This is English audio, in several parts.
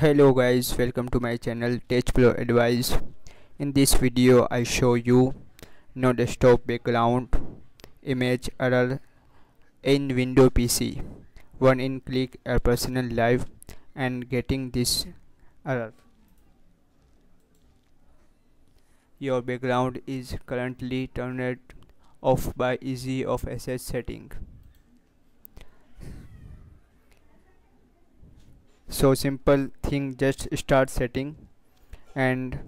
hello guys welcome to my channel TechPro advice. In this video i show you no desktop background image error in window pc one in click a personal live and getting this error. Your background is currently turned off by easy of access setting so simple thing just start setting and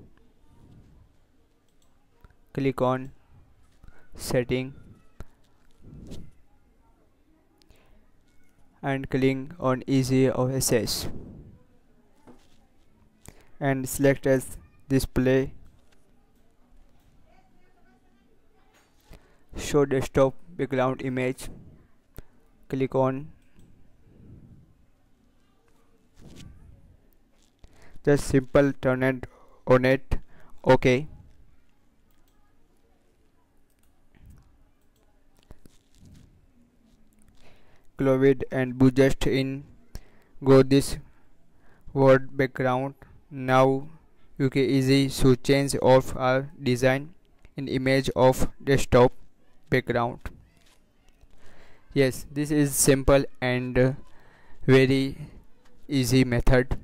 click on setting and click on easy access and select as display. Show desktop background image. Click on just simple turn it on it. Okay. Clovid and budget in go this word background. Now you can easy to change of our design in image of desktop background. Yes this is simple and very easy method